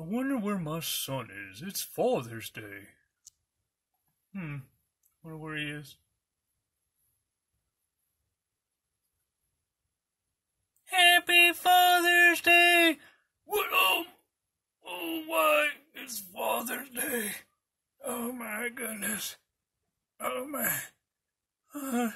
I wonder where my son is. It's Father's Day. Hmm. Wonder where he is. Happy Father's Day! What um, Oh, oh why it's Father's Day. Oh my goodness. Oh my uh,